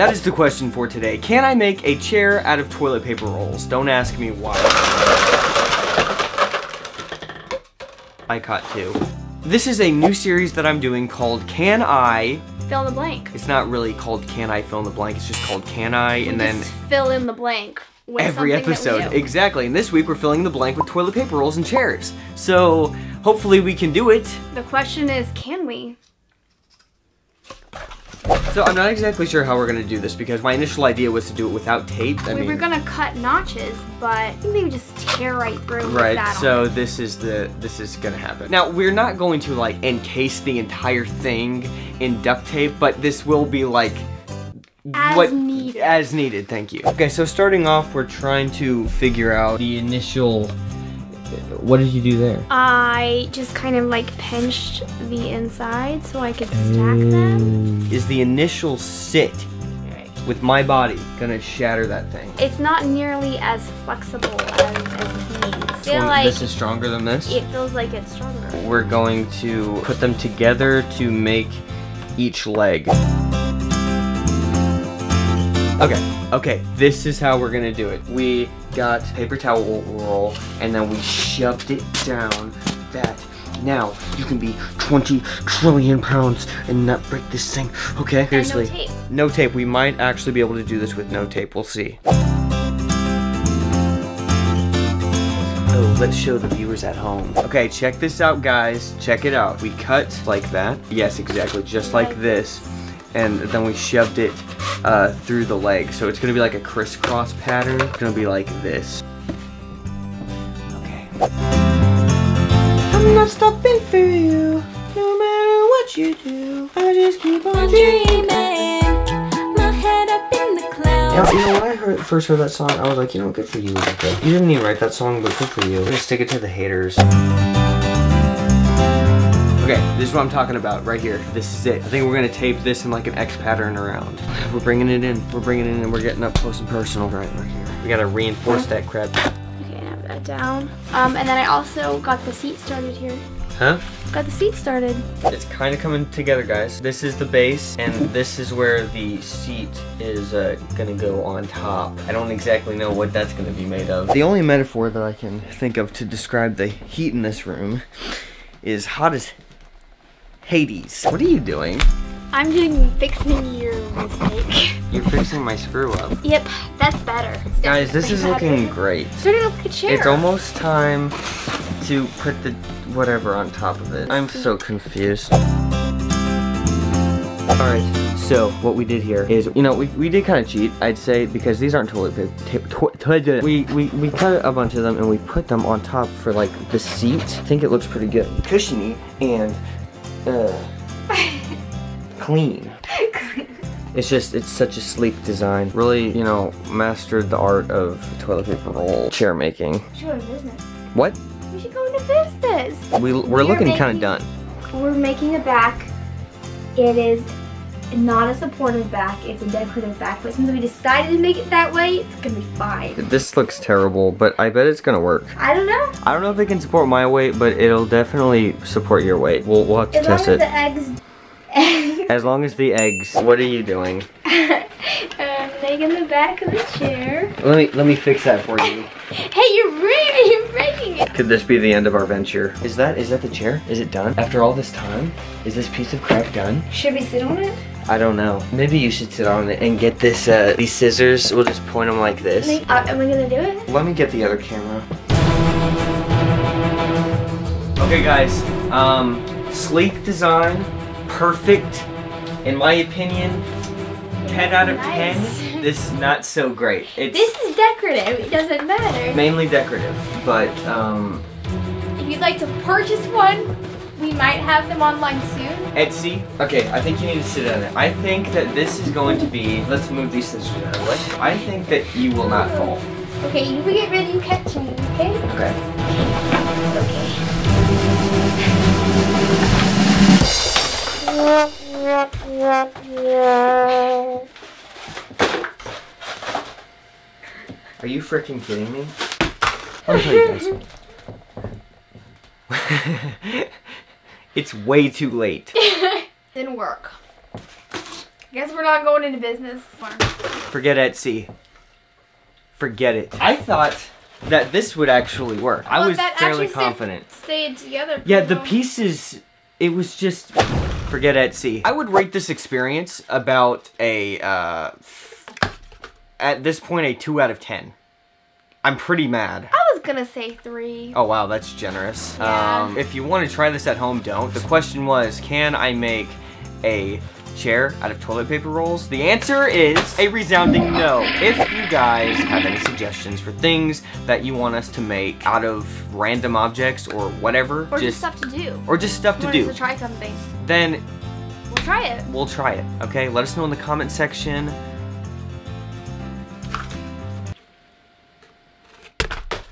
That is the question for today. Can I make a chair out of toilet paper rolls? Don't ask me why. I caught two. This is a new series that I'm doing called Can I? Fill in the blank. It's not really called Can I Fill in the Blank, it's just called Can I? We And then fill in the blank. With every something that we episode. Exactly. And this week we're filling the blank with toilet paper rolls and chairs. So hopefully we can do it. The question is, can we? So I'm not exactly sure how we're gonna do this because my initial idea was to do it without tape. I we mean, were gonna cut notches, but I think they would just tear right through right. So this is the this is gonna happen. Now we're not going to like encase the entire thing in duct tape, but this will be like As needed. As needed. Thank you. Okay, so starting off, we're trying to figure out the initial. What did you do there? I just kind of like pinched the inside so I could stack them. Is the initial sit with my body gonna shatter that thing? It's not nearly as flexible as, as these. I This feel like this is stronger than this. it feels like it's stronger. We're going to put them together to make each leg. Okay, okay, this is how we're gonna do it. We got paper towel roll and then we shoved it down that. Now, you can be 20 trillion pounds and not break this thing, okay? Seriously. no tape. No tape. We might actually be able to do this with no tape. We'll see. Oh, let's show the viewers at home. Okay, check this out, guys. Check it out. We cut like that. Yes, exactly, just like this. And then we shoved it uh, through the leg. So it's gonna be like a crisscross pattern. It's gonna be like this. Okay. I'm not stopping for you, no matter what you do. I just keep on dreaming, my head up in the clouds. You know, you know when I heard, first heard that song, I was like, you know, good for you, Rebecca. You didn't even write that song, but good for you. I'm gonna stick it to the haters. Okay, this is what I'm talking about right here. This is it. I think we're gonna tape this in like an X pattern around. We're bringing it in. We're bringing it in and we're getting up close and personal right, right here. We gotta reinforce that crap. Okay, I have that down. Um, and then I also got the seat started here. Huh? Got the seat started. It's kind of coming together, guys. This is the base, and this is where the seat is uh, gonna go on top. I don't exactly know what that's gonna be made of. The only metaphor that I can think of to describe the heat in this room is hot as Hades. What are you doing? I'm doing fixing your mistake. You're fixing my screw up. yep, that's better. It's Guys, this is definitely looking great. It's starting to like a chair. It's almost time to put the whatever on top of it. I'm so confused. Alright, so what we did here is, you know, we, we did kind of cheat, I'd say, because these aren't toilet paper. Tape, to, to, we, we, we cut a bunch of them and we put them on top for like the seat. I think it looks pretty good. Cushiony and uh, clean. It's just, it's such a sleek design. Really, you know, mastered the art of toilet paper roll chair making. We should go into business. What? We should go into business. We, we're We are looking kind of done. We're making a back. It is not a supportive back, it's a decorative back. But since we decided to make it that way, it's gonna be fine. This looks terrible, but I bet it's gonna work. I don't know. I don't know if it can support my weight, but it'll definitely support your weight. We'll, we'll have to As long test as it. the eggs. eggs As long as the eggs. What are you doing? I'm um, making the back of the chair. Let me let me fix that for you. Hey, you're Could this be the end of our venture? Is that is that the chair? Is it done? After all this time, is this piece of crap done? Should we sit on it? I don't know. Maybe you should sit on it and get this uh, these scissors. We'll just point them like this. Uh, am I gonna do it? Let me get the other camera. Okay, guys. Um, sleek design, perfect, in my opinion. 10 out of Nice. 10. This is not so great. It's This is decorative. It doesn't matter. mainly decorative, but um, If you'd like to purchase one, we might have them online soon. Etsy. Okay, I think you need to sit on it. I think that this is going to be. Let's move these scissors out of the way. I think that you will not fall. Okay, you get ready, you catch me, Okay. okay? Okay. Are you freaking kidding me? Let me tell you guys. it's way too late. Didn't work. Guess we're not going into business. Forget Etsy. Forget it. I thought that this would actually work. I was that fairly confident. Stayed together. Yeah, the pieces, it was just, forget Etsy. I would rate this experience about a, uh, at this point, a 2 out of 10. I'm pretty mad. I was gonna say three. Oh wow, that's generous. Yeah. Um, if you want to try this at home, don't. The question was, can I make a chair out of toilet paper rolls? The answer is a resounding no. If you guys have any suggestions for things that you want us to make out of random objects or whatever, Or just, stuff to do. or just stuff to do, to try something. then We'll try it. we'll try it. Okay, let us know in the comment section.